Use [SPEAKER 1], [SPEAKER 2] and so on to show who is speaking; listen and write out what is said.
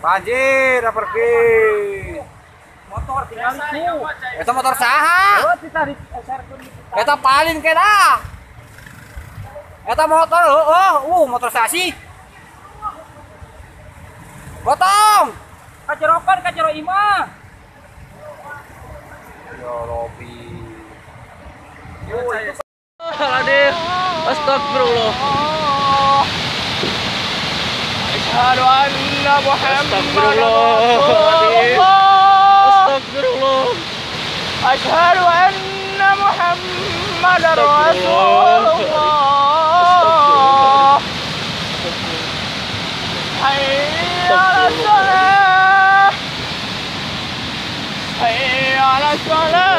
[SPEAKER 1] Banjir, pergi.
[SPEAKER 2] Motor tinggal itu.
[SPEAKER 1] Itu motor saha?
[SPEAKER 2] Oh, kita
[SPEAKER 1] Eta paling kena. Eta motor, oh, oh, uh, motor sasi. Potong.
[SPEAKER 2] Kacerokan, kacero imah.
[SPEAKER 1] Ya Robi.
[SPEAKER 2] Hadir. Astagfirullah. أشهد أن محمد رسول الله. أستغفر الله أشهد أن محمد رسول الله. حي على الصلاة. حي على الصلاة.